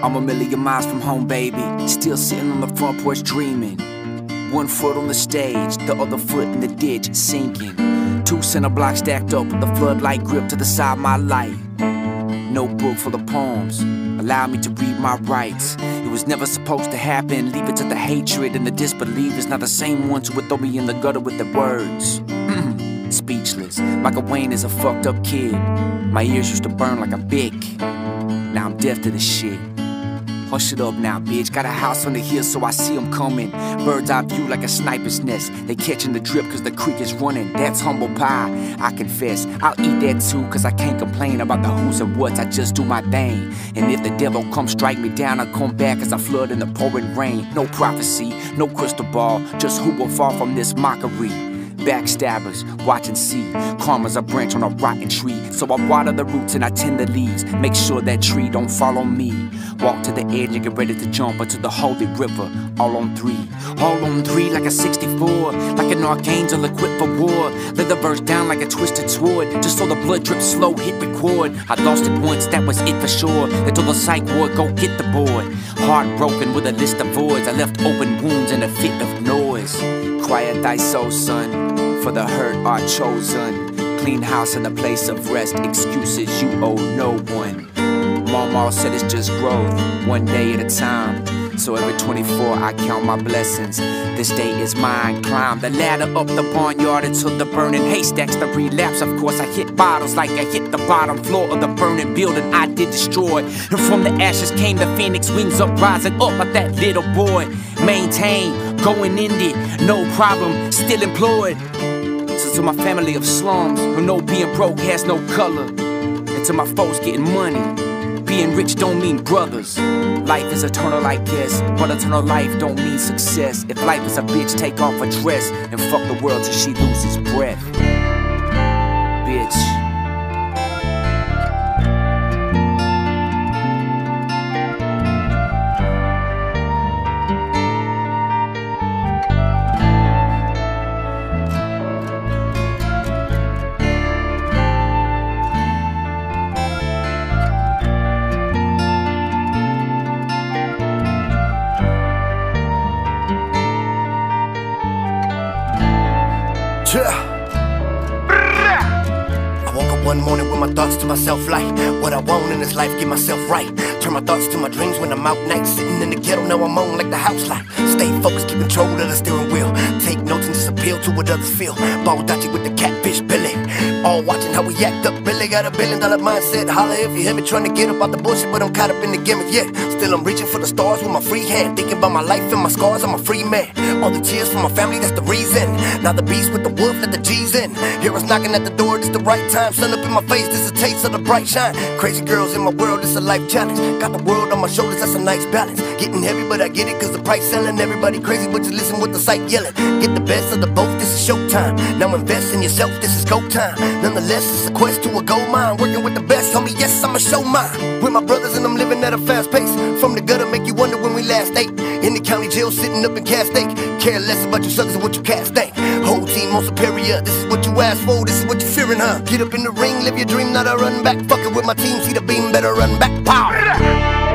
I'm a million miles from home, baby. Still sitting on the front porch dreaming. One foot on the stage, the other foot in the ditch, sinking. Two center blocks stacked up with the floodlight grip to the side of my light. Notebook full of poems, allow me to read my rights. It was never supposed to happen. Leave it to the hatred and the disbelievers, not the same ones who would throw me in the gutter with their words. Speechless. Michael Wayne is a fucked up kid. My ears used to burn like a Bic. Now I'm deaf to the shit. Hush it up now, bitch. Got a house on the hill, so I see 'em coming. Bird's eye view like a sniper's nest. They catching the drip cause the creek is running. That's humble pie, I confess. I'll eat that too, cause I can't complain about the who's and whats. I just do my thing. And if the devil come strike me down, I'll come back as I flood in the pouring rain. No prophecy, no crystal ball, just who will fall from this mockery. Backstabbers, watch and see. Karma's a branch on a rotten tree. So I water the roots and I tend the leaves. Make sure that tree don't follow me. Walk to the edge and get ready to jump into the holy river. All on three. All on three like a 64. Like an archangel equipped for war. Let the verse down like a twisted sword. Just so the blood drips slow, hit record. I lost it once, that was it for sure. They told the psych ward, go get the boy. Heartbroken with a list of voids. I left open wounds and a fit of noise. Quiet thy soul, son, for the hurt are chosen. Clean house and a place of rest. Excuses you owe no one. Mama said it's just growth, one day at a time. So every 24 I count my blessings. This day is mine. Climb the ladder up the barnyard until the burning haystacks. The relapse, of course, I hit bottles like I hit the bottom floor of the burning building I did destroy. And from the ashes came the phoenix wings up, rising up like that little boy. Maintain, going indie, no problem, still employed. So to my family of slums, who know being broke has no color. And to my folks getting money, being rich don't mean brothers. Life is eternal, I guess, but eternal life don't mean success. If life is a bitch, take off a dress and fuck the world till she loses breath. I woke up one morning with my thoughts to myself like What I want in this life, get myself right. Turn my thoughts to my dreams when I'm out night Sitting in the ghetto, now I'm on like the house light Stay focused, keep control of the steering wheel. Take notes to what others feel. Baldacci with the catfish Billy All watching how we act up. Really got a billion dollar mindset. Holla if you hear me trying to get up out the bullshit But I'm caught up in the gimmick, yeah. Still I'm reaching for the stars with my free hand. Thinking about my life and my scars, I'm a free man. All the tears from my family, that's the reason. Now the beast with the wolf, let the G's in. Hear us knocking at the door, this the right time. Sun up in my face, this a taste of the bright shine. Crazy girls in my world, it's a life challenge. Got the world on my shoulders, that's a nice balance. Getting heavy, but I get it cause the price selling. Everybody crazy, but you listen with the sight yelling. Get the best of the both, this is showtime Now invest in yourself, this is go time. Nonetheless, it's a quest to a gold mine. Working with the best, homie, yes, I'ma show mine. With my brothers and I'm living at a fast pace. From the gutter, make you wonder when we last ate. In the county jail, sitting up in cast steak. Care less about you suckers and what you cast think Whole team on superior, this is what you asked for This is what you're fearing, huh? Get up in the ring, live your dream, not a run back. Fucking with my team, see the beam, better run back, pow!